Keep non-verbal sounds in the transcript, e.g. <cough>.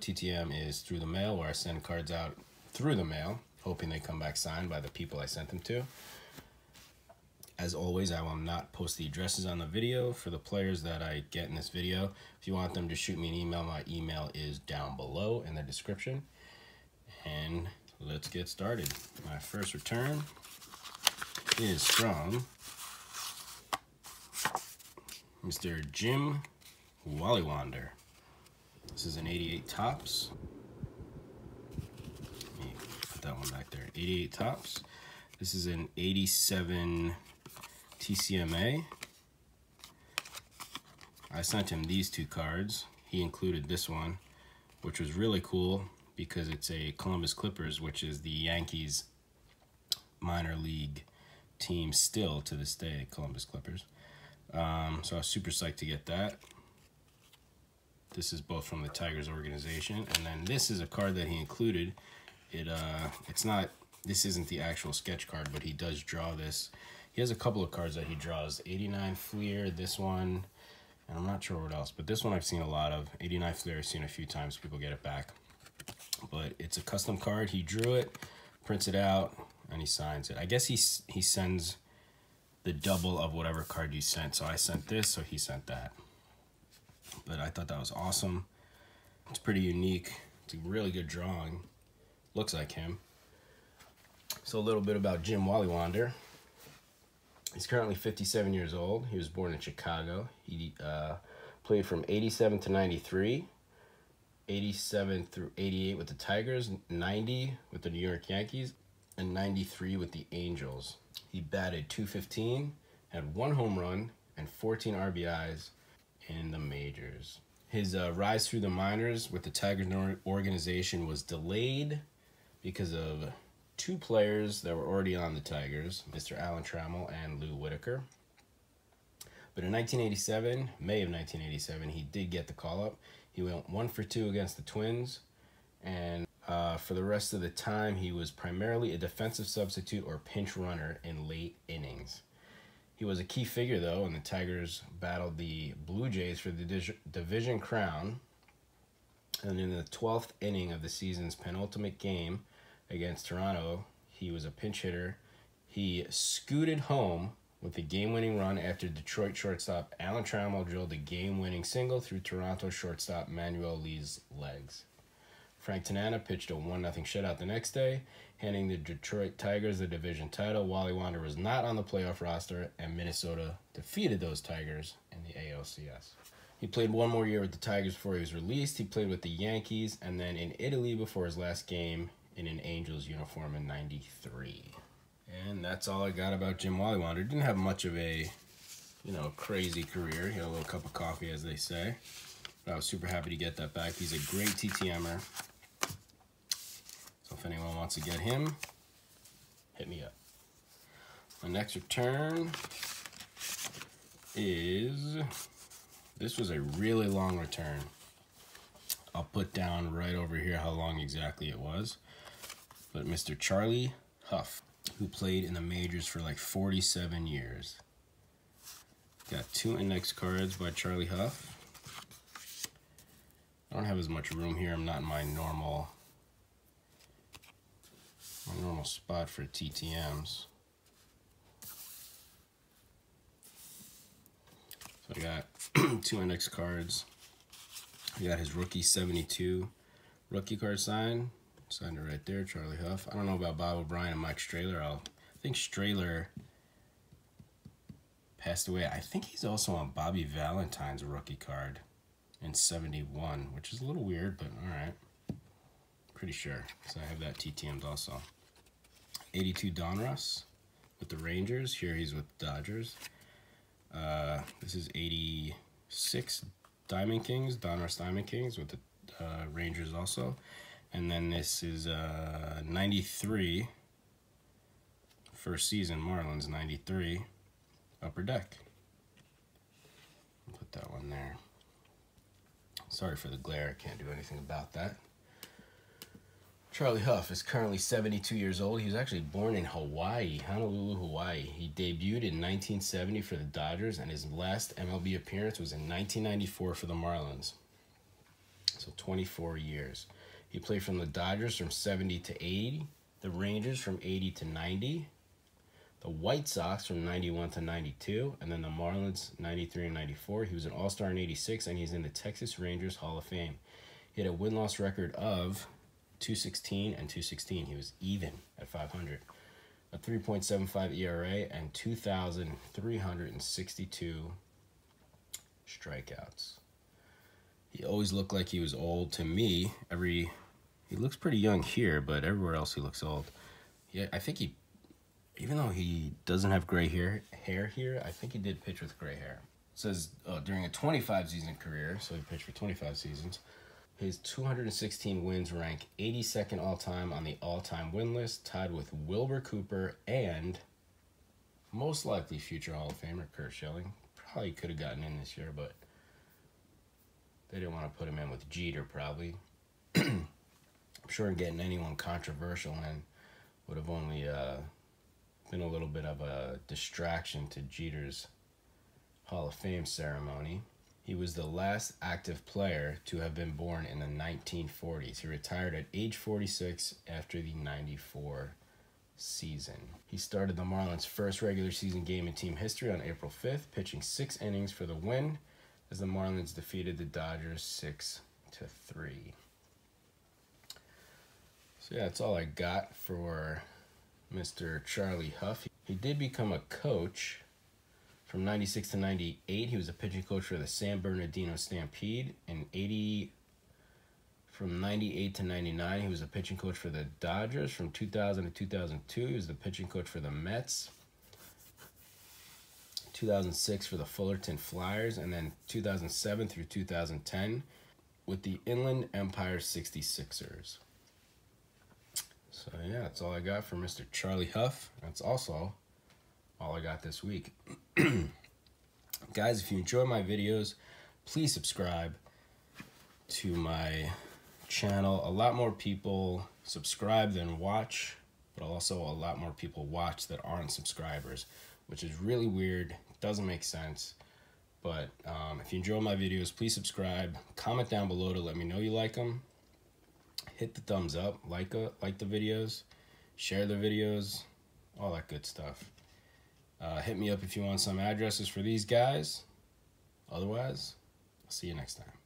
TTM is through the mail, where I send cards out through the mail, hoping they come back signed by the people I sent them to. As always, I will not post the addresses on the video for the players that I get in this video. If you want them to shoot me an email, my email is down below in the description. And let's get started. My first return is from Mr. Jim Walewander. This is an 88 Topps. Let me put that one back there. 88 Topps. This is an 87 TCMA. I sent him these two cards. He included this one, which was really cool because it's a Columbus Clippers, which is the Yankees minor league team still to this day, Columbus Clippers. Um, so I was super psyched to get that. This is both from the Tigers organization, and then this is a card that he included. It uh, it's not. This isn't the actual sketch card, but he does draw this. He has a couple of cards that he draws. 89 Fleer, this one, and I'm not sure what else, but this one I've seen a lot of. 89 Fleer I've seen a few times. People get it back, but it's a custom card. He drew it, prints it out, and he signs it. I guess he he sends the double of whatever card you sent. So I sent this, so he sent that. But I thought that was awesome. It's pretty unique. It's a really good drawing. Looks like him. So a little bit about Jim Walewander. He's currently 57 years old. He was born in Chicago. He uh, played from 87 to 93, 87 through 88 with the Tigers, 90 with the New York Yankees, and 93 with the Angels. He batted 215, had one home run, and 14 RBIs in the majors. His uh, rise through the minors with the Tigers organization was delayed because of two players that were already on the Tigers, Mr. Alan Trammell and Lou Whitaker. But in 1987, May of 1987, he did get the call up. He went one for two against the Twins, and uh, for the rest of the time, he was primarily a defensive substitute or pinch runner in late innings. He was a key figure, though, and the Tigers battled the Blue Jays for the division crown. And in the 12th inning of the season's penultimate game against Toronto, he was a pinch hitter. He scooted home with a game winning run after Detroit shortstop Alan Trammell drilled a game winning single through Toronto shortstop Manuel Lee's legs. Frank Tanana pitched a 1 0 shutout the next day, handing the Detroit Tigers the division title. Walewander was not on the playoff roster, and Minnesota defeated those Tigers in the ALCS. He played one more year with the Tigers before he was released. He played with the Yankees and then in Italy before his last game in an Angels uniform in 93. And that's all I got about Jim Wally Walewander. Didn't have much of a, you know, crazy career. He had a little cup of coffee, as they say. But I was super happy to get that back. He's a great TTMer. If anyone wants to get him, hit me up. My next return is, this was a really long return. I'll put down right over here how long exactly it was. But Mr. Charlie Hough, who played in the majors for like 47 years. Got two index cards by Charlie Hough. I don't have as much room here. I'm not in my normal my normal spot for TTMs. So I got <clears throat> two index cards. I got his rookie 72 rookie card sign. Signed it right there, Charlie Hough. I don't know about Bob O'Brien and Mike Strader. I'll, I think Strader passed away. I think he's also on Bobby Valentine's rookie card in 71, which is a little weird, but all right. Pretty sure. So I have that TTMs also. 82 Donruss with the Rangers. Here he's with Dodgers. Uh, this is 86 Diamond Kings, Donruss Diamond Kings with the uh, Rangers also. And then this is uh, 93 first season Marlins 93 Upper Deck. Put that one there. Sorry for the glare, I can't do anything about that. Charlie Hough is currently 72 years old. He was actually born in Hawaii, Honolulu, Hawaii. He debuted in 1970 for the Dodgers, and his last MLB appearance was in 1994 for the Marlins. So 24 years. He played from the Dodgers from 70 to 80, the Rangers from 80 to 90, the White Sox from 91 to 92, and then the Marlins 93 and 94. He was an All Star in 86, and he's in the Texas Rangers Hall of Fame. He had a win loss record of 216 and 216. He was even at 500. A 3.75 ERA and 2,362 strikeouts. He always looked like he was old to me. Every he looks pretty young here, but everywhere else he looks old. Yeah, I think he even though he doesn't have gray hair hair here, I think he did pitch with gray hair. It says uh, during a 25 season career, so he pitched for 25 seasons. His 216 wins rank 82nd all time on the all time win list, tied with Wilbur Cooper and most likely future Hall of Famer Curt Schilling. Probably could have gotten in this year, but they didn't want to put him in with Jeter, probably. <clears throat> I'm sure getting anyone controversial in would have only uh, been a little bit of a distraction to Jeter's Hall of Fame ceremony. He was the last active player to have been born in the 1940s. He retired at age 46 after the 94 season. He started the Marlins' first regular season game in team history on April 5th, pitching six innings for the win as the Marlins defeated the Dodgers 6 to 3. So yeah, that's all I got for Mr. Charlie Hough. He did become a coach from 96 to 98. He was a pitching coach for the San Bernardino Stampede. In 80 from 98 to 99, he was a pitching coach for the Dodgers. From 2000 to 2002, he was the pitching coach for the Mets. 2006 for the Fullerton Flyers, and then 2007 through 2010 with the Inland Empire 66ers. So yeah, that's all I got for Mr. Charlie Hough. That's also all I got this week. <clears throat> Guys, if you enjoy my videos, please subscribe to my channel. A lot more people subscribe than watch, but also a lot more people watch that aren't subscribers, which is really weird doesn't make sense. But um, if you enjoy my videos, please subscribe. Comment down below to let me know you like them. Hit the thumbs up, like a, uh, like the videos, share the videos, all that good stuff. Uh, hit me up if you want some addresses for these guys. Otherwise, I'll see you next time.